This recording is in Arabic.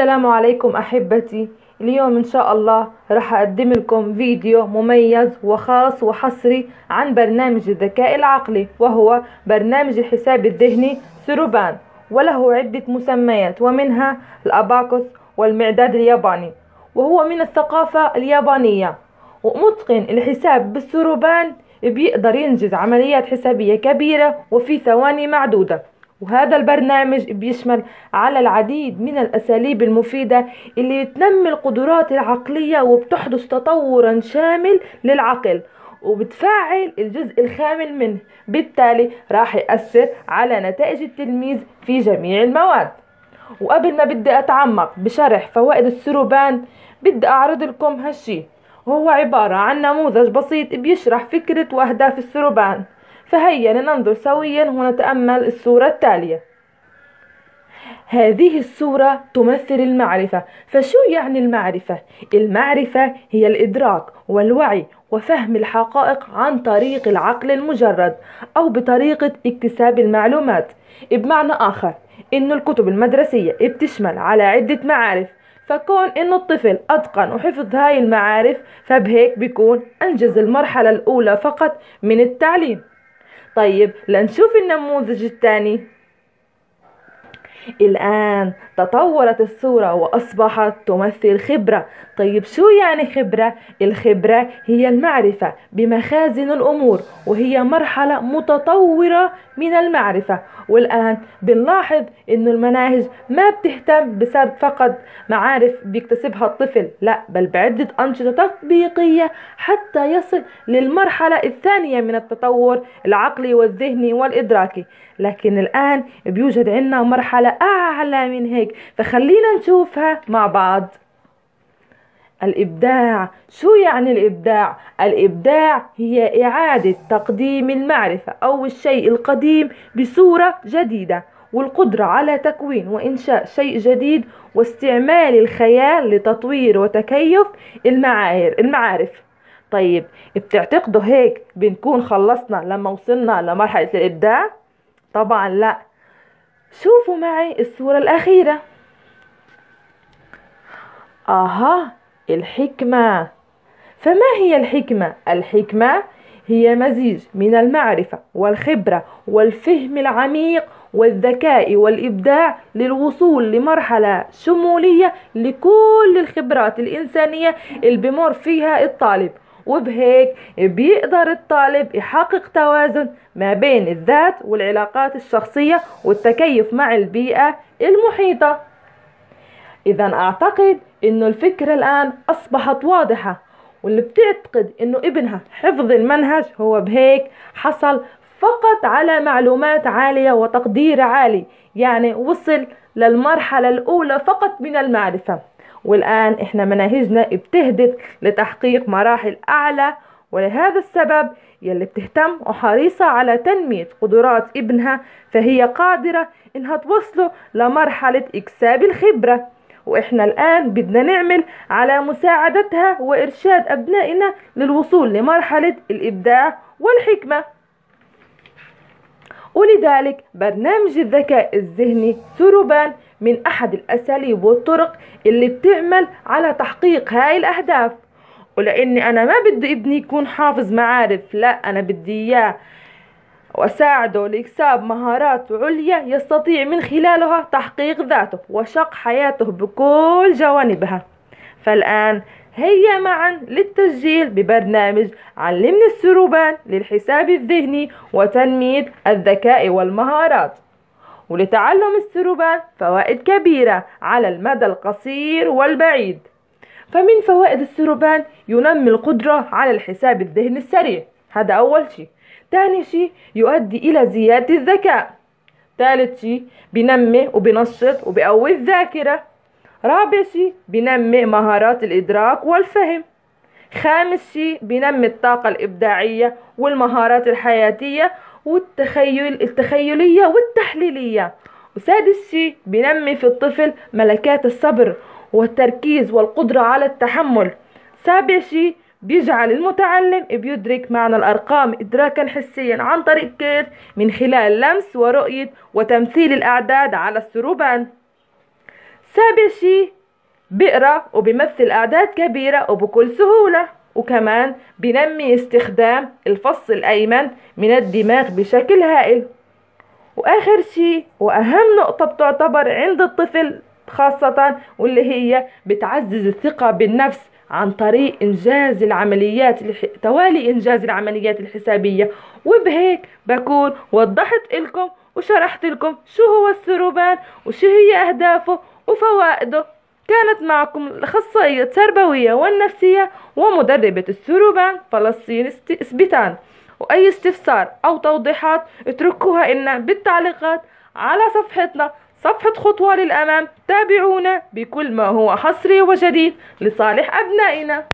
السلام عليكم أحبتي. اليوم إن شاء الله راح أقدم لكم فيديو مميز وخاص وحصري عن برنامج الذكاء العقلي وهو برنامج الحساب الذهني سروبان وله عدة مسميات ومنها الأباكوس والمعداد الياباني وهو من الثقافة اليابانية. ومتقن الحساب بالسروبان بيقدر ينجز عمليات حسابية كبيرة وفي ثواني معدودة. وهذا البرنامج بيشمل على العديد من الأساليب المفيدة اللي بتنمي القدرات العقلية وبتحدث تطورا شامل للعقل وبتفعل الجزء الخامل منه. بالتالي راح يأثر على نتائج التلميذ في جميع المواد. وقبل ما بدي أتعمق بشرح فوائد السروبان بدي أعرض لكم هالشي. وهو عبارة عن نموذج بسيط بيشرح فكرة وأهداف السروبان. فهيا لننظر سويا ونتأمل الصورة التالية. هذه الصورة تمثل المعرفة. فشو يعني المعرفة؟ المعرفة هي الإدراك والوعي وفهم الحقائق عن طريق العقل المجرد أو بطريقة اكتساب المعلومات. بمعنى آخر إن الكتب المدرسية بتشمل على عدة معارف. فكون إنه الطفل أتقن وحفظ هاي المعارف فبهيك بيكون أنجز المرحلة الأولى فقط من التعليم. طيب لنشوف النموذج الثاني. الآن تطورت الصورة وأصبحت تمثل خبرة. طيب شو يعني خبرة؟ الخبرة هي المعرفة بمخازن الأمور وهي مرحلة متطورة من المعرفة. والآن بنلاحظ أن المناهج ما بتهتم بسرد فقط معارف بيكتسبها الطفل لا بل بعدة أنشطة تطبيقية حتى يصل للمرحلة الثانية من التطور العقلي والذهني والإدراكي. لكن الآن بيوجد عندنا مرحلة أعلى من هيك. فخلينا نشوفها مع بعض. الإبداع. شو يعني الإبداع؟ الإبداع هي إعادة تقديم المعرفة أو الشيء القديم بصورة جديدة والقدرة على تكوين وإنشاء شيء جديد واستعمال الخيال لتطوير وتكيف المعارف. طيب بتعتقدوا هيك بنكون خلصنا لما وصلنا لمرحلة الإبداع؟ طبعا لا. شوفوا معي الصورة الأخيرة. آها الحكمة. فما هي الحكمة؟ الحكمة هي مزيج من المعرفة والخبرة والفهم العميق والذكاء والإبداع للوصول لمرحلة شمولية لكل الخبرات الإنسانية اللي بمر فيها الطالب. وبهيك بيقدر الطالب يحقق توازن ما بين الذات والعلاقات الشخصية والتكيف مع البيئة المحيطة. إذا أعتقد إنه الفكرة الآن أصبحت واضحة واللي بتعتقد إنه ابنها حفظ المنهج هو بهيك حصل فقط على معلومات عالية وتقدير عالي يعني وصل للمرحلة الأولى فقط من المعرفة. والآن إحنا مناهجنا بتهدف لتحقيق مراحل أعلى ولهذا السبب يلي بتهتم وحريصة على تنمية قدرات ابنها فهي قادرة إنها توصله لمرحلة إكساب الخبرة. وإحنا الآن بدنا نعمل على مساعدتها وإرشاد أبنائنا للوصول لمرحلة الإبداع والحكمة. ولذلك برنامج الذكاء الذهني سروبان من أحد الأساليب والطرق اللي بتعمل على تحقيق هاي الأهداف. ولأني أنا ما بدي ابني يكون حافظ معارف لا أنا بدي إياه وأساعده لإكساب مهارات عليا يستطيع من خلالها تحقيق ذاته وشق حياته بكل جوانبها. فالآن هيا معا للتسجيل ببرنامج علمني السروبان للحساب الذهني وتنمية الذكاء والمهارات. ولتعلم السروبان فوائد كبيرة على المدى القصير والبعيد. فمن فوائد السروبان ينمي القدرة على الحساب الذهني السريع. هذا أول شيء. تاني شيء يؤدي إلى زيادة الذكاء. ثالث شيء بنمي وبنشط وبقوي الذاكرة. رابع شيء بنمي مهارات الإدراك والفهم. خامس شيء بنمي الطاقة الإبداعية والمهارات الحياتية والتخيل التخيلية والتحليلية. وسادس شيء بنمي في الطفل ملكات الصبر والتركيز والقدرة على التحمل. سابع شيء بيجعل المتعلم بيدرك معنى الأرقام إدراكا حسيا عن طريق كيف؟ من خلال لمس ورؤية وتمثيل الأعداد على السروبان. سابع شي بقرأ وبيمثل أعداد كبيرة وبكل سهولة. وكمان بنمي استخدام الفص الأيمن من الدماغ بشكل هائل وآخر شي وأهم نقطة بتعتبر عند الطفل خاصة واللي هي بتعزز الثقة بالنفس عن طريق إنجاز العمليات. توالي إنجاز العمليات الحسابية وبهيك بكون وضحت لكم وشرحت لكم شو هو الثروبان وشو هي أهدافه وفوائده كانت معكم الأخصائية التربوية والنفسية ومدربة الثروبان فلسطين سبيتان وأي استفسار أو توضيحات اتركوها لنا بالتعليقات على صفحتنا. صفحة خطوة للأمام. تابعونا بكل ما هو حصري وجديد لصالح أبنائنا.